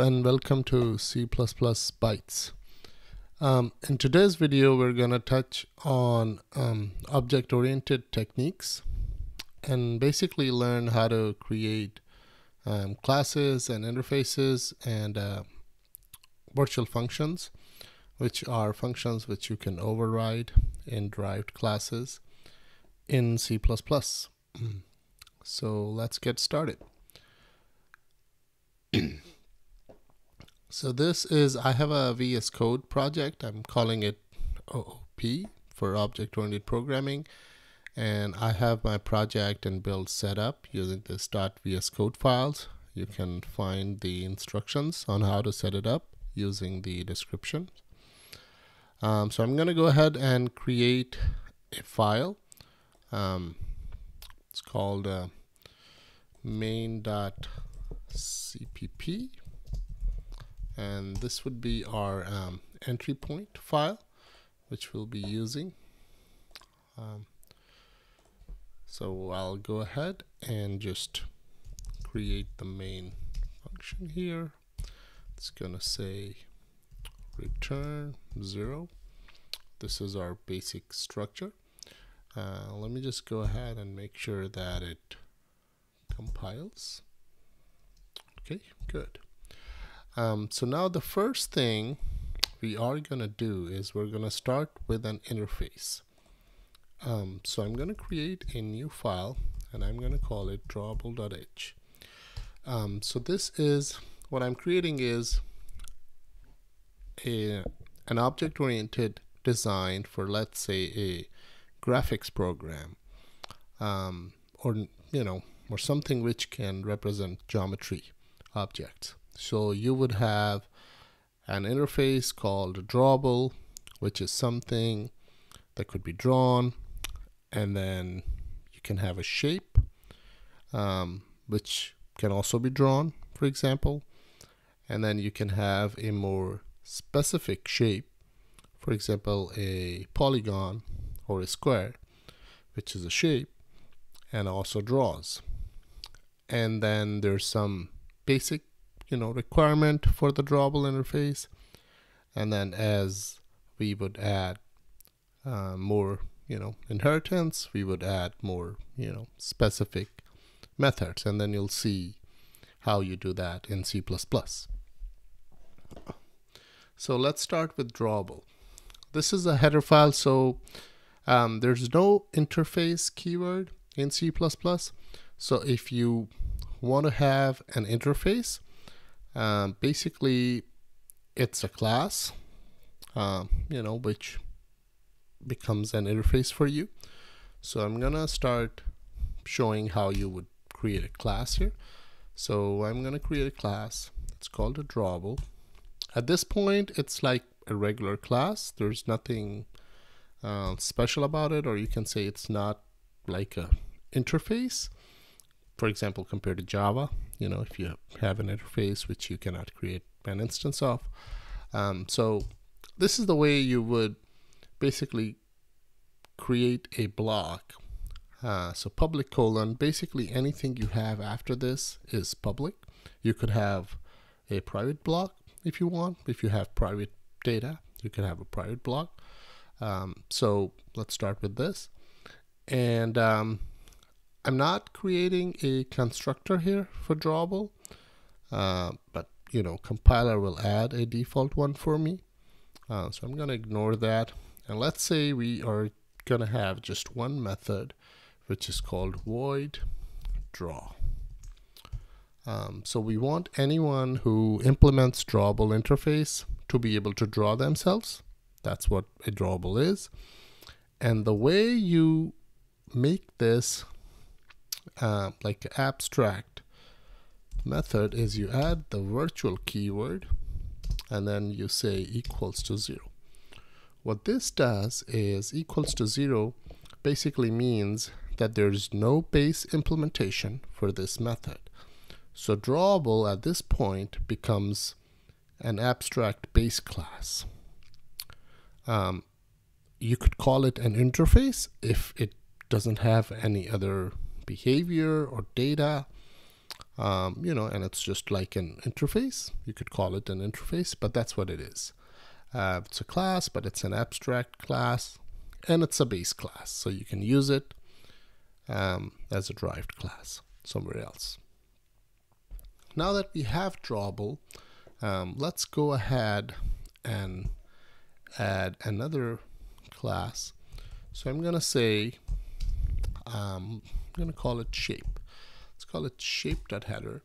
and welcome to C++ Bytes. Um, in today's video we're going to touch on um, object-oriented techniques and basically learn how to create um, classes and interfaces and uh, virtual functions which are functions which you can override in derived classes in C++. so let's get started. So this is, I have a VS Code project. I'm calling it OOP for Object-Oriented Programming. And I have my project and build set up using this .vs code files. You can find the instructions on how to set it up using the description. Um, so I'm going to go ahead and create a file. Um, it's called uh, main.cpp and this would be our um, entry point file which we'll be using. Um, so I'll go ahead and just create the main function here. It's gonna say return zero. This is our basic structure. Uh, let me just go ahead and make sure that it compiles. Okay good um, so now the first thing we are going to do is we're going to start with an interface. Um, so I'm going to create a new file and I'm going to call it drawable.h. Um, so this is what I'm creating is a an object-oriented design for let's say a graphics program um, or you know or something which can represent geometry objects. So you would have an interface called drawable, which is something that could be drawn, and then you can have a shape, um, which can also be drawn, for example, and then you can have a more specific shape, for example, a polygon or a square, which is a shape and also draws. And then there's some basic you know requirement for the drawable interface. And then as we would add uh, more you know inheritance we would add more you know specific methods. And then you'll see how you do that in C++ so let's start with drawable. This is a header file so um, there's no interface keyword in C++ so if you want to have an interface um, basically, it's a class, um, you know, which becomes an interface for you. So I'm gonna start showing how you would create a class here. So I'm gonna create a class. It's called a drawable. At this point, it's like a regular class. There's nothing uh, special about it, or you can say it's not like a interface. For example, compared to Java, you know if you have an interface which you cannot create an instance of. Um, so this is the way you would basically create a block. Uh, so public colon basically anything you have after this is public. You could have a private block if you want. If you have private data you can have a private block. Um, so let's start with this. And um, I'm not creating a constructor here for drawable, uh, but you know, compiler will add a default one for me. Uh, so I'm going to ignore that. And let's say we are going to have just one method, which is called void draw. Um, so we want anyone who implements drawable interface to be able to draw themselves. That's what a drawable is. And the way you make this uh, like abstract method is you add the virtual keyword and then you say equals to zero. What this does is equals to zero basically means that there's no base implementation for this method. So drawable at this point becomes an abstract base class. Um, you could call it an interface if it doesn't have any other behavior or data. um, you know, and it's just like an interface. You could call it an interface, but that's what it is. Uh, it's a class, but it's an abstract class, and it's a base class, so you can use it um, as a derived class somewhere else. Now that we have drawable, um, let's go ahead and add another class. So I'm going to say, um, I'm going to call it shape. Let's call it shape.header.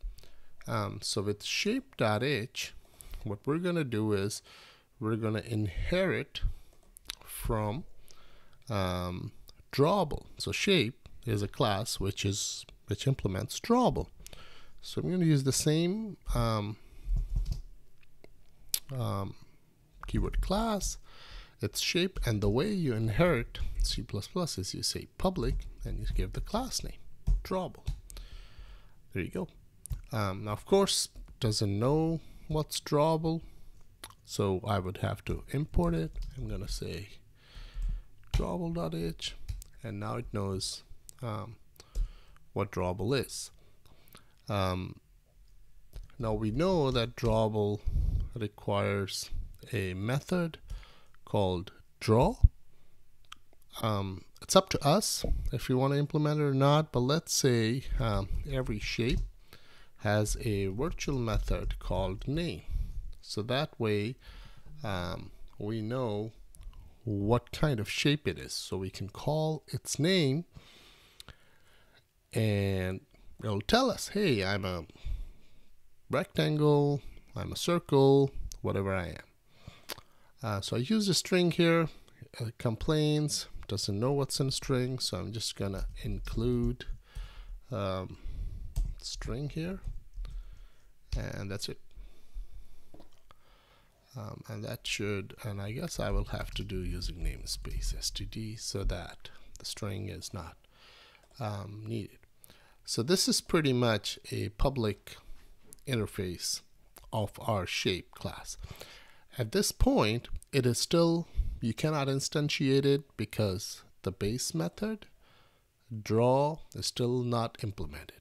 Um, so with shape.h, what we're going to do is we're going to inherit from um, drawable. So shape is a class which is which implements drawable. So I'm going to use the same um, um, keyword class, its shape, and the way you inherit C++ is you say public and you give the class name, drawable. There you go. Um, now, of course, doesn't know what's drawable, so I would have to import it. I'm going to say drawable.h, and now it knows um, what drawable is. Um, now we know that drawable requires a method called draw. Um, it's up to us if you want to implement it or not, but let's say um, every shape has a virtual method called name. So that way um, we know what kind of shape it is. So we can call its name and it'll tell us, hey, I'm a rectangle, I'm a circle, whatever I am. Uh, so I use a string here, it complains, doesn't know what's in string, so I'm just gonna include um, string here, and that's it. Um, and that should, and I guess I will have to do using namespace std so that the string is not um, needed. So this is pretty much a public interface of our shape class. At this point, it is still, you cannot instantiate it because the base method draw is still not implemented.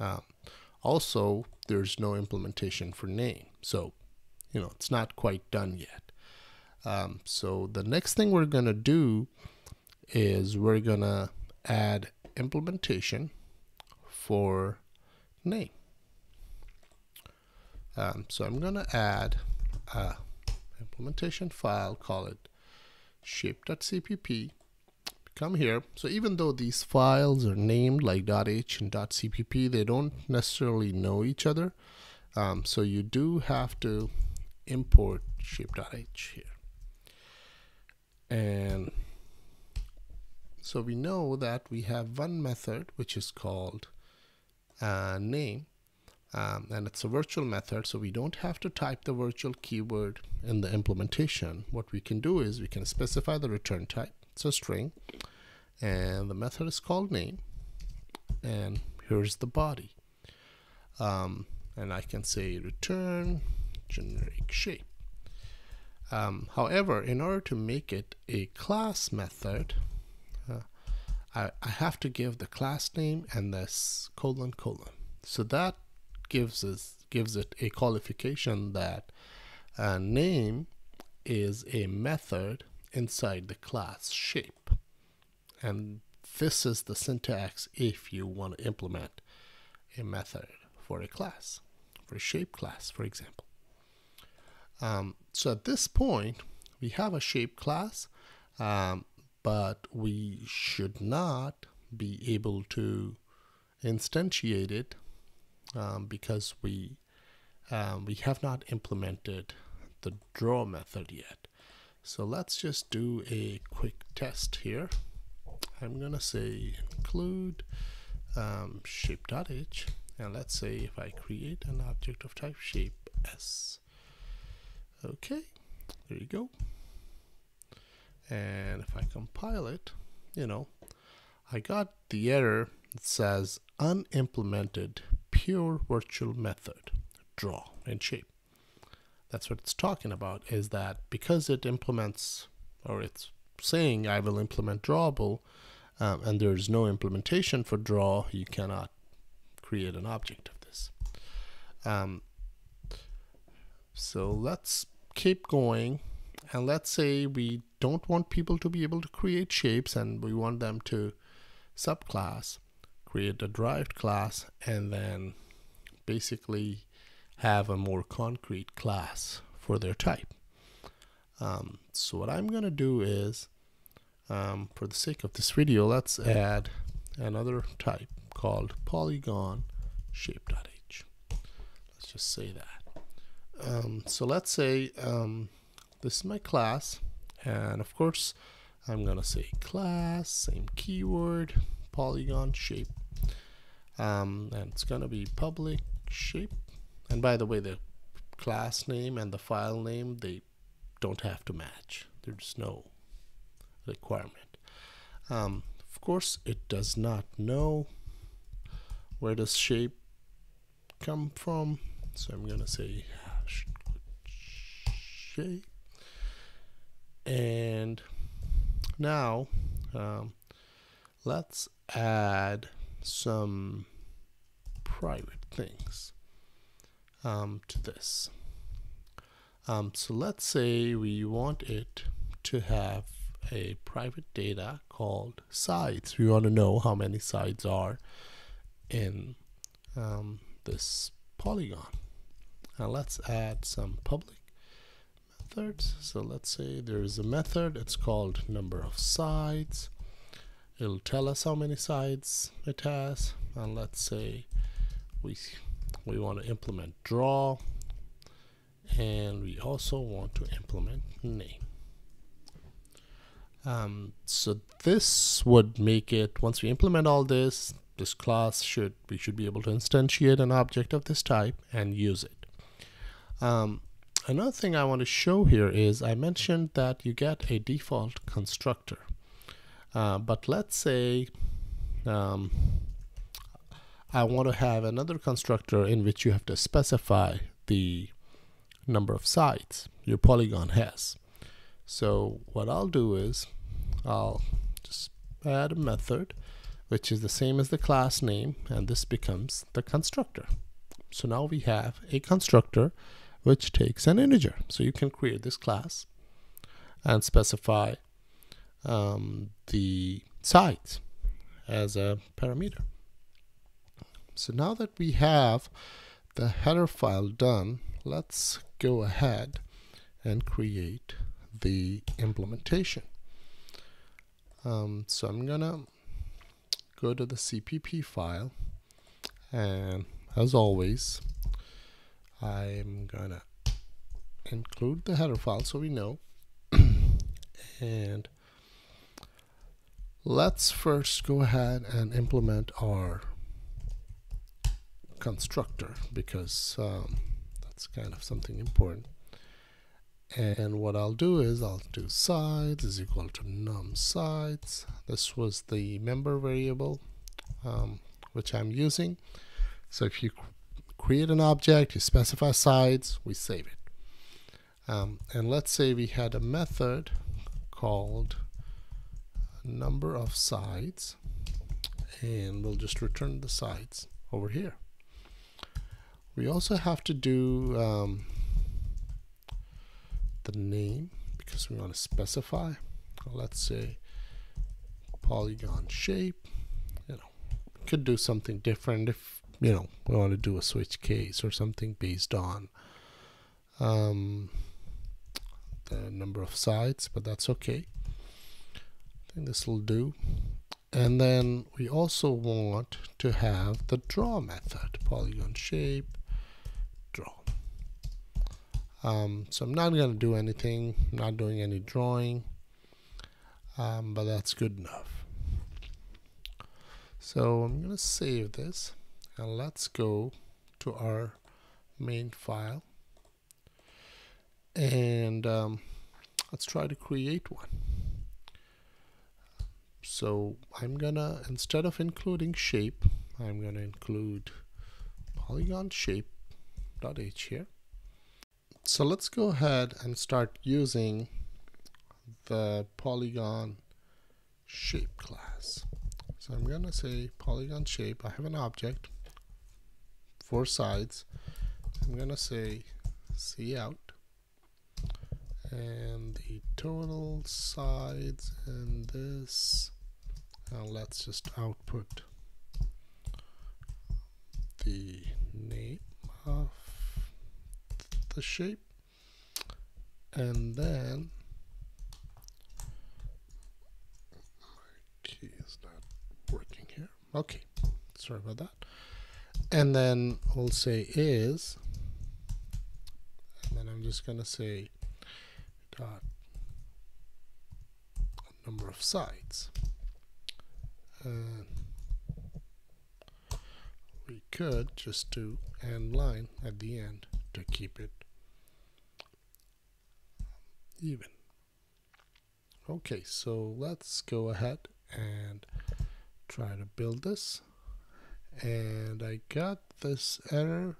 Um, also, there's no implementation for name. So, you know, it's not quite done yet. Um, so the next thing we're going to do is we're going to add implementation for name. Um, so I'm going to add a implementation file, call it shape.cpp. Come here. So even though these files are named like .h and .cpp, they don't necessarily know each other. Um, so you do have to import shape.h here. And so we know that we have one method which is called uh, name um, and it's a virtual method so we don't have to type the virtual keyword in the implementation. What we can do is we can specify the return type it's a string and the method is called name and here's the body. Um, and I can say return generic shape. Um, however in order to make it a class method uh, I, I have to give the class name and this colon colon. So that gives us gives it a qualification that a name is a method inside the class shape. And this is the syntax if you want to implement a method for a class for a shape class for example. Um, so at this point we have a shape class um, but we should not be able to instantiate it um, because we um, we have not implemented the draw method yet. So let's just do a quick test here. I'm gonna say include um, shape.h and let's say if I create an object of type shape s. Okay, there you go. And if I compile it, you know, I got the error that says unimplemented pure virtual method, draw and shape. That's what it's talking about is that because it implements or it's saying I will implement drawable um, and there's no implementation for draw, you cannot create an object of this. Um, so let's keep going and let's say we don't want people to be able to create shapes and we want them to subclass create a derived class and then basically have a more concrete class for their type. Um, so what I'm gonna do is um, for the sake of this video let's add another type called polygon shape.h let's just say that. Um, so let's say um, this is my class and of course I'm gonna say class same keyword polygon shape. Um, and it's gonna be public shape. And by the way the class name and the file name they don't have to match. There's no requirement. Um, of course it does not know where does shape come from. So I'm gonna say shape. And now um, let's add some private things um, to this. Um, so let's say we want it to have a private data called sides. We want to know how many sides are in um, this polygon. Now let's add some public methods. So let's say there is a method. It's called number of sides it'll tell us how many sides it has and let's say we we want to implement draw and we also want to implement name. Um, so this would make it once we implement all this this class should we should be able to instantiate an object of this type and use it. Um, another thing I want to show here is I mentioned that you get a default constructor uh, but let's say um, I want to have another constructor in which you have to specify the number of sides your polygon has so what I'll do is I'll just add a method which is the same as the class name and this becomes the constructor so now we have a constructor which takes an integer. So you can create this class and specify um, the size as a parameter. So now that we have the header file done, let's go ahead and create the implementation. Um, so I'm gonna go to the CPP file and as always I'm gonna include the header file so we know and let's first go ahead and implement our constructor because um, that's kind of something important. And what I'll do is I'll do sides is equal to num sides. This was the member variable um, which I'm using. So if you create an object, you specify sides, we save it. Um, and let's say we had a method called number of sides and we'll just return the sides over here. We also have to do um, the name because we want to specify. Let's say polygon shape. You know, could do something different if you know, we want to do a switch case or something based on um, the number of sides, but that's okay. Think this will do. And then we also want to have the draw method, polygon shape, draw. Um, so I'm not going to do anything, I'm not doing any drawing, um, but that's good enough. So I'm going to save this and let's go to our main file and um, let's try to create one so I'm gonna instead of including shape I'm gonna include polygon shape dot h here. So let's go ahead and start using the polygon shape class. So I'm gonna say polygon shape I have an object four sides. I'm gonna say C out. And the total sides and this now let's just output the name of the shape and then my key is not working here. Okay sorry about that. And then we'll say is and then I'm just gonna say dot number of sides and we could just do end line at the end to keep it even. Okay so let's go ahead and try to build this. And I got this error.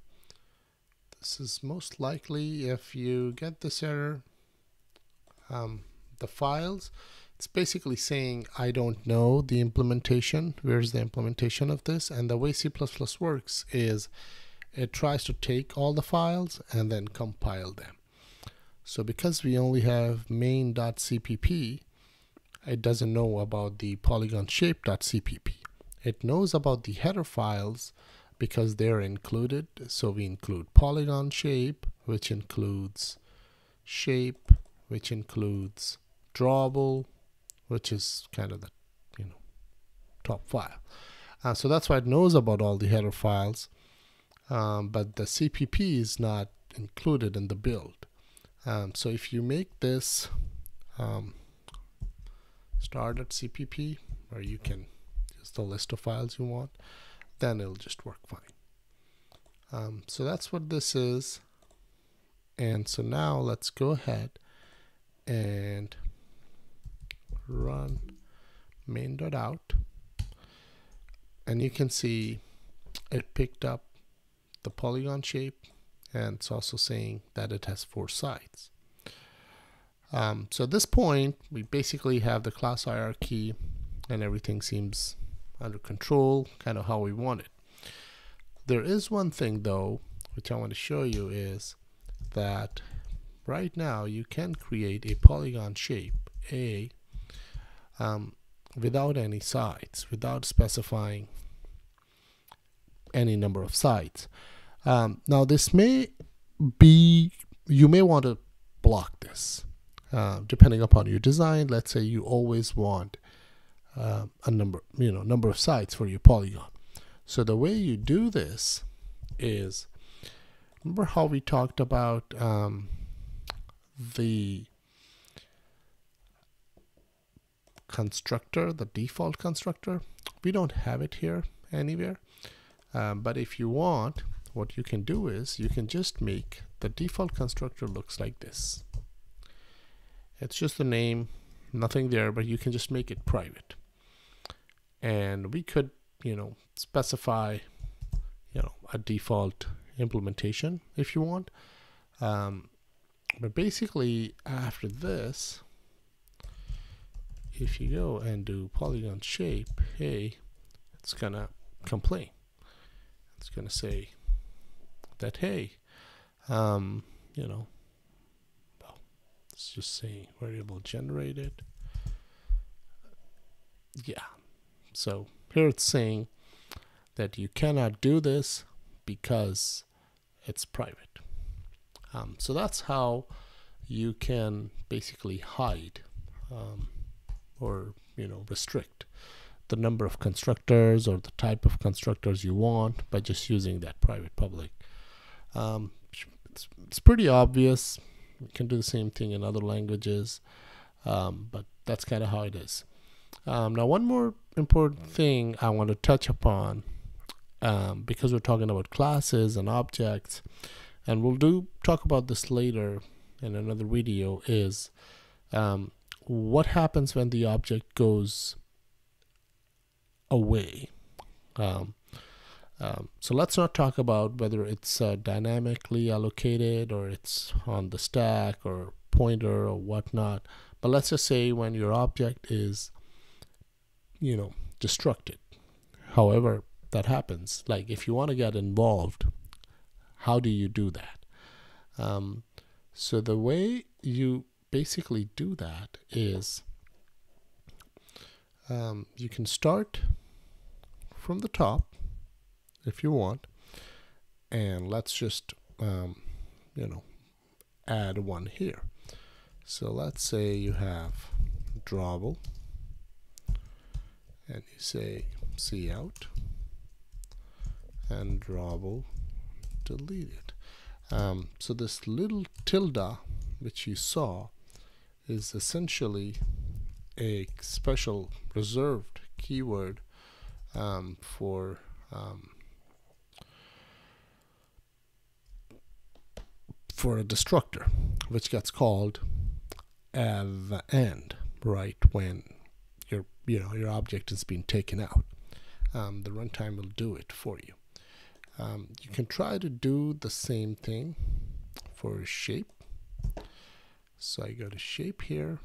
This is most likely if you get this error um, the files it's basically saying I don't know the implementation. Where's the implementation of this? And the way C++ works is it tries to take all the files and then compile them. So because we only have main.cpp it doesn't know about the polygon shape.cpp it knows about the header files because they're included. So we include polygon shape which includes shape which includes drawable which is kind of the you know top file uh, so that's why it knows about all the header files um, but the CPP is not included in the build um, so if you make this um, start at CPP where you can use the list of files you want then it'll just work fine. Um, so that's what this is. And so now let's go ahead and run main.out. And you can see it picked up the polygon shape and it's also saying that it has four sides. Um, so at this point, we basically have the class hierarchy and everything seems under control, kind of how we want it. There is one thing though, which I want to show you is that right now you can create a polygon shape A um, without any sides, without specifying any number of sides. Um, now this may be, you may want to block this uh, depending upon your design. Let's say you always want uh, a number, you know, number of sides for your polygon. So the way you do this is, remember how we talked about um, the constructor, the default constructor? We don't have it here anywhere. Um, but if you want, what you can do is you can just make the default constructor looks like this. It's just the name, nothing there, but you can just make it private and we could you know specify you know a default implementation if you want um, but basically after this if you go and do polygon shape hey it's gonna complain it's gonna say that hey um, you know well let's just say variable generated yeah so here it's saying that you cannot do this because it's private. Um, so that's how you can basically hide um, or you know restrict the number of constructors or the type of constructors you want by just using that private public. Um, it's, it's, pretty obvious. You can do the same thing in other languages, um, but that's kind of how it is. Um, now, one more important thing I want to touch upon, um, because we're talking about classes and objects, and we'll do talk about this later in another video, is um, what happens when the object goes away. Um, um, so let's not talk about whether it's uh, dynamically allocated or it's on the stack or pointer or whatnot. But let's just say when your object is you know, destructed. However, that happens. Like if you want to get involved how do you do that? Um, so the way you basically do that is um, you can start from the top if you want and let's just um, you know add one here. So let's say you have drawable and you say see out and drawable deleted. Um, so this little tilde which you saw is essentially a special reserved keyword um, for um, for a destructor which gets called at the end right when your you know your object is being taken out. Um, the runtime will do it for you. Um, you can try to do the same thing for shape so I go to shape here.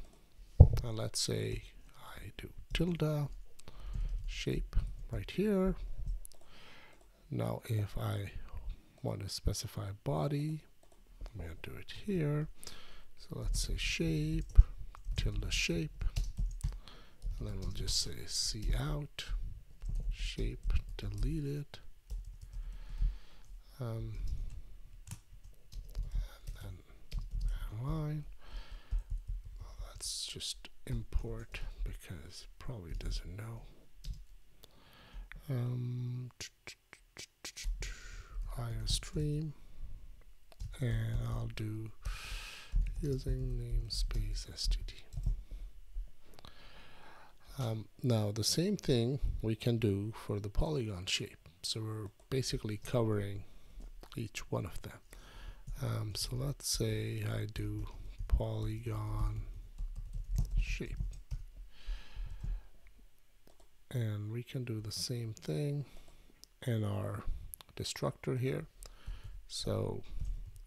And let's say I do tilde shape right here. Now if I want to specify body I'm going to do it here. So let's say shape tilde shape. And then we'll just say see out shape deleted. Um, and then line let's just import because probably doesn't know. Um, stream and I'll do using namespace std. Um, now the same thing we can do for the polygon shape. So we're basically covering each one of them. Um, so let's say I do polygon shape. And we can do the same thing in our destructor here. So,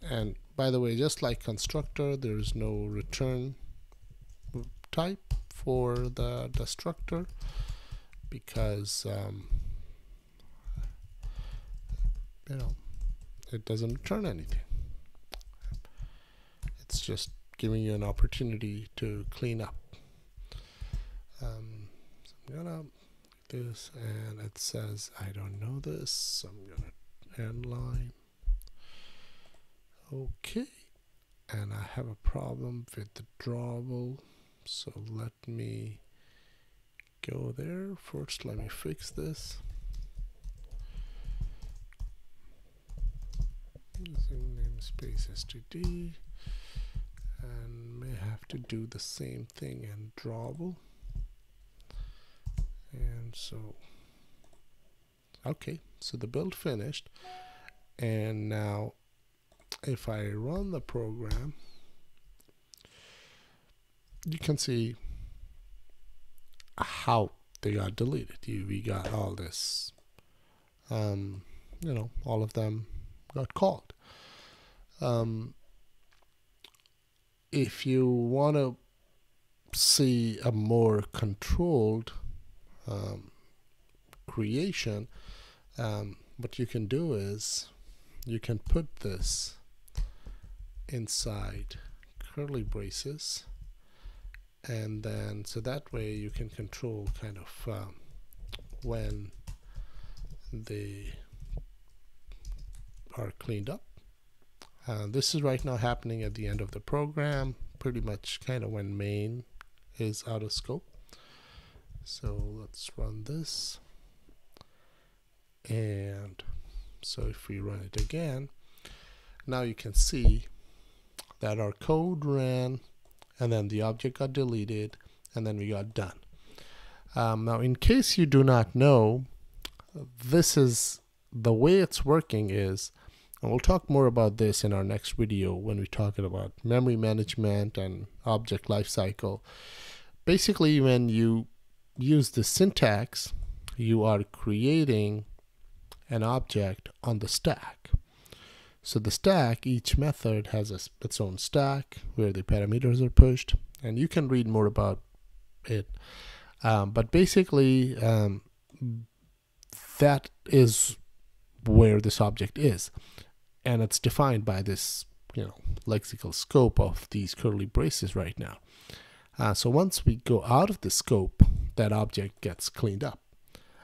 and by the way, just like constructor, there is no return type for the destructor because um, you know it doesn't return anything. It's just giving you an opportunity to clean up. Um, so I'm gonna do this and it says I don't know this so I'm gonna end line. Okay and I have a problem with the drawable so let me go there. First let me fix this. Using namespace std and may have to do the same thing in drawable and so okay so the build finished. And now if I run the program you can see how they got deleted. You we got all this um, you know all of them got called. Um, if you want to see a more controlled um, creation, um, what you can do is you can put this inside curly braces and then so that way you can control kind of um, when they are cleaned up. Uh, this is right now happening at the end of the program pretty much kind of when main is out of scope so let's run this. And so if we run it again now you can see that our code ran and then the object got deleted and then we got done. Um, now in case you do not know this is the way it's working is and we'll talk more about this in our next video when we talk about memory management and object lifecycle. Basically when you use the syntax, you are creating an object on the stack. So the stack, each method has a, its own stack where the parameters are pushed, and you can read more about it. Um, but basically, um, that is where this object is. and it's defined by this you know lexical scope of these curly braces right now. Uh, so once we go out of the scope, that object gets cleaned up.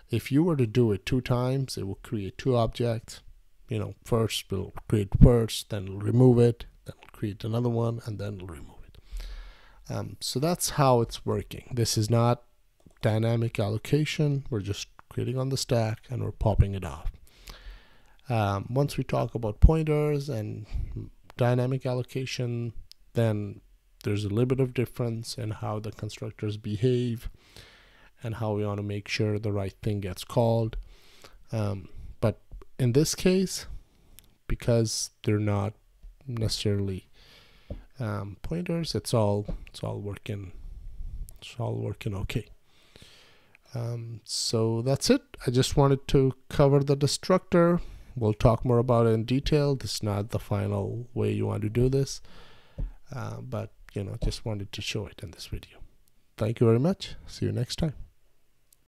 If you were to do it two times, it will create two objects. You know, first we'll create first, then we'll remove it, then we'll create another one, and then we'll remove it. Um, so that's how it's working. This is not dynamic allocation. We're just creating on the stack and we're popping it off. Um, once we talk about pointers and dynamic allocation, then there's a little bit of difference in how the constructors behave and how we want to make sure the right thing gets called. Um, but in this case, because they're not necessarily um, pointers, it's all it's all working it's all working okay. Um, so that's it. I just wanted to cover the destructor. We'll talk more about it in detail. This is not the final way you want to do this, uh, but you know, just wanted to show it in this video. Thank you very much. See you next time.